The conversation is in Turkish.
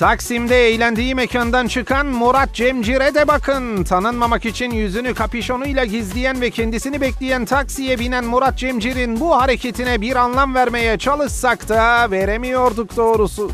Taksim'de eğlendiği mekandan çıkan Murat Cemcir'e de bakın. Tanınmamak için yüzünü kapişonuyla gizleyen ve kendisini bekleyen taksiye binen Murat Cemcir'in bu hareketine bir anlam vermeye çalışsak da veremiyorduk doğrusu.